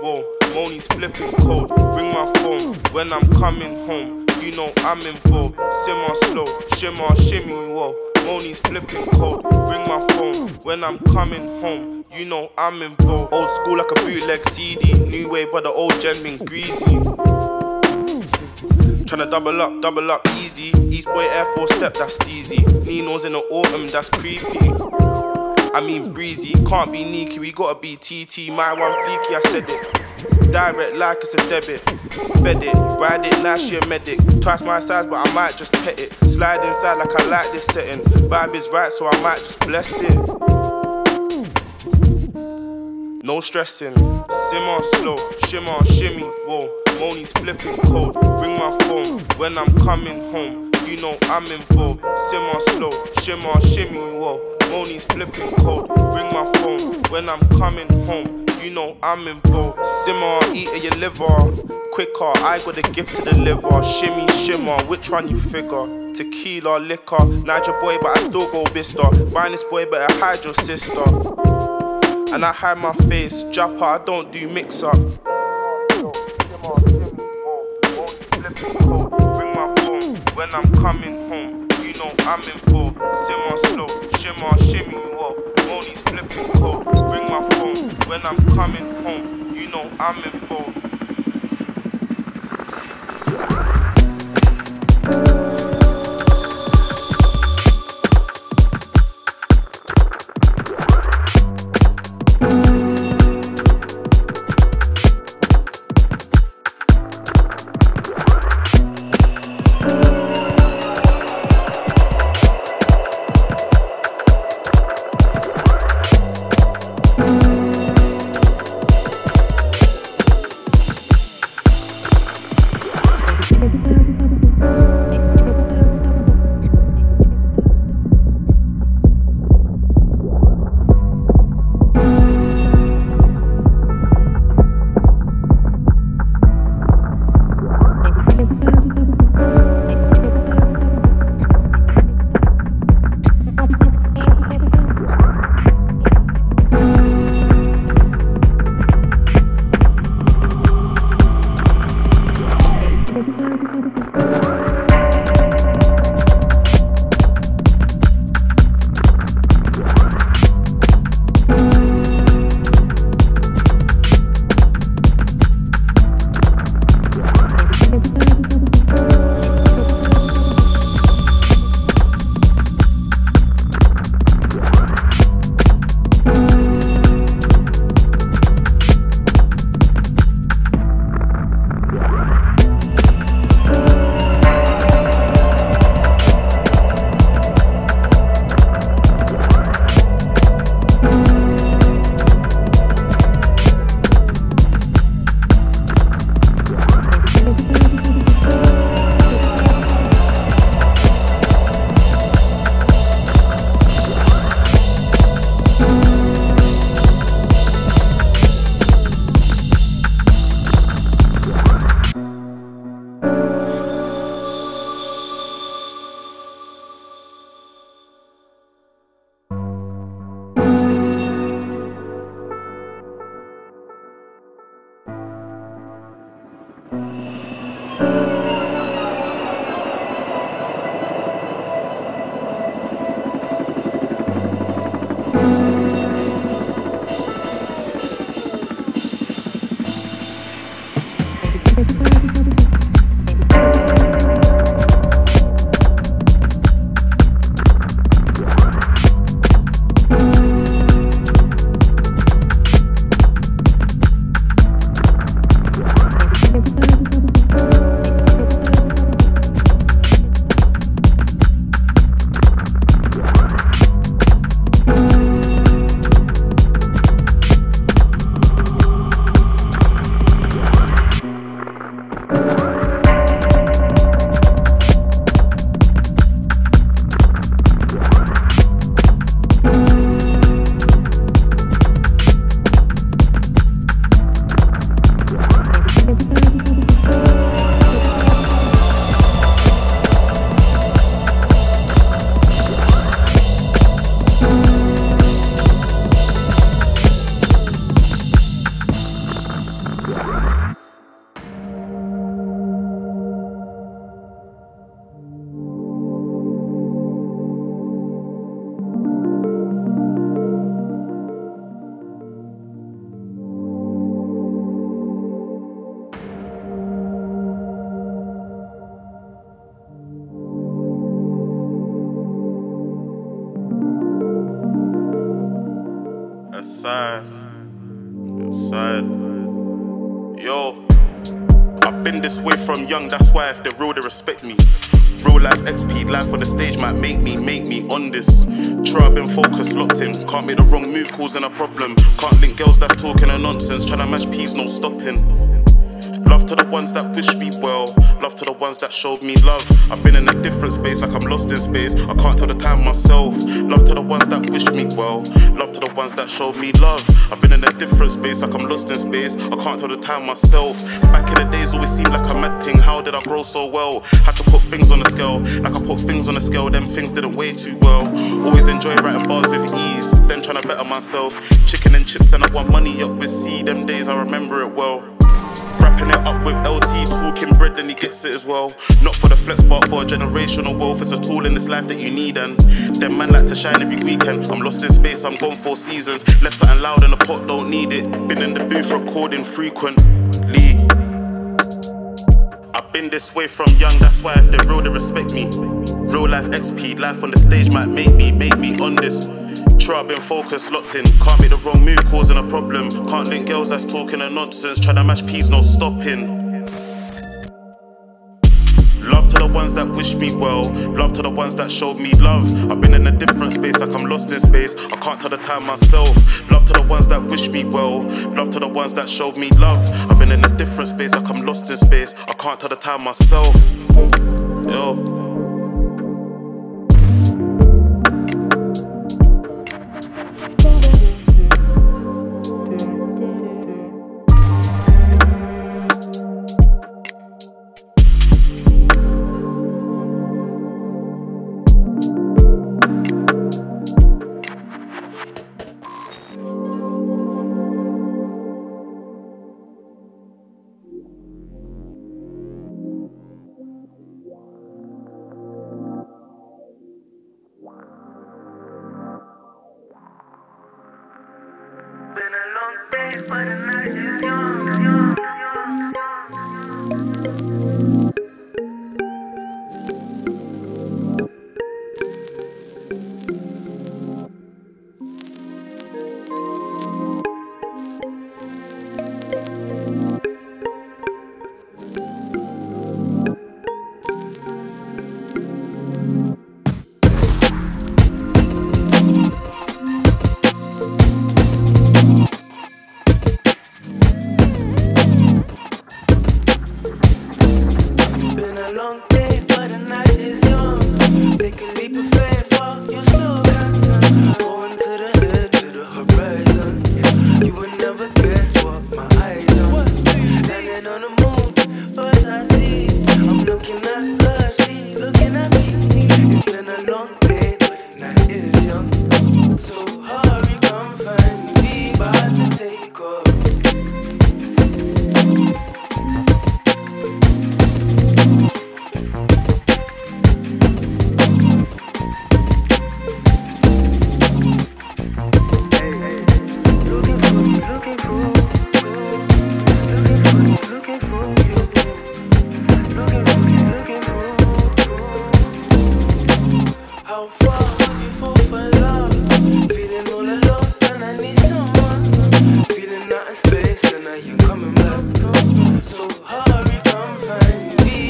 whoa. Moni's flipping cold. Ring my phone when I'm coming home. You know I'm involved. Simmer slow, shimmer, shimmy, whoa. Moni's flipping cold. Ring my phone when I'm coming home. You know I'm involved. Old school like a bootleg CD. New way, but the old gen been greasy. Tryna double up, double up easy. East Boy Air Force step, that's easy. Nino's in the autumn, that's creepy. I mean breezy, can't be sneaky, we gotta be TT. My one fleeky, I said it. Direct like it's a debit. Fed it, ride it like she a medic. Twice my size, but I might just pet it. Slide inside like I like this setting. Vibe is right, so I might just bless it. No stressing, simmer slow, shimmer, shimmy, whoa. Moni's flipping cold. Ring my phone when I'm coming home. You know I'm involved. Simmer slow, shimmer, shimmy, whoa. Moni's flipping cold. Ring my phone when I'm coming home. You know I'm involved. Simmer, eat at your liver. Quicker, I got a gift to deliver. Shimmy, shimmer, which one you figure? Tequila, liquor, Niger boy, but I still go bister. Buying this boy, but I hide your sister. And I hide my face, japper, I don't do mix up. when I'm coming home. You know I'm simmer when I'm coming home. You know I'm involved. Young, that's why if they're real, they respect me. Real life XP, life on the stage might make me, make me on this. True, I've been focused, locked in. Can't make the wrong move, causing a problem. Can't link girls that's talking a nonsense. Trying to match peas, no stopping. Love to the ones that wish me well. Love to the ones that showed me love. I've been in a different space, like I'm lost in space. I can't tell the time myself. Love to the ones that wish me well. Love to the ones that showed me love. I've been in a different space, like I'm lost in space. I can't tell the time myself. Back in the days, always seemed like a mad How did I grow so well? Had to put things on the scale, like I put things on the scale. Them things didn't weigh too well. Always enjoy writing bars with ease, then trying to better myself. Chicken and chips, and I want money up with C. Them days, I remember it well. Wrapping it up with LT, talking bread then he gets it as well. Not for the flex, but for a generational wealth. It's a tool in this life that you need, and them man like to shine every weekend. I'm lost in space, I'm gone for seasons. Left something loud in the pot, don't need it. Been in the booth recording frequently. Been this way from young, that's why if they real, they respect me. Real life XP, life on the stage might make me, make me on this. True, I've been focused, locked in. Can't make the wrong move, causing a problem. Can't link girls that's talking a nonsense. Try to mash peas, no stopping. Ones that wish me well. Love to the ones that showed me love. I've been in a different space, like I'm lost in space. I can't tell the time myself. Love to the ones that wish me well. Love to the ones that showed me love. I've been in a different space, like I'm lost in space. I can't tell the time myself. Yo.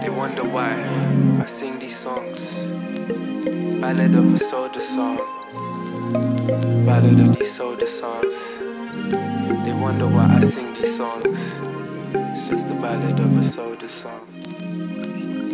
They wonder why I sing these songs. Ballad of a soldier song. Ballad of these soldier songs. They wonder why I sing these songs. It's just a ballad of a soldier song.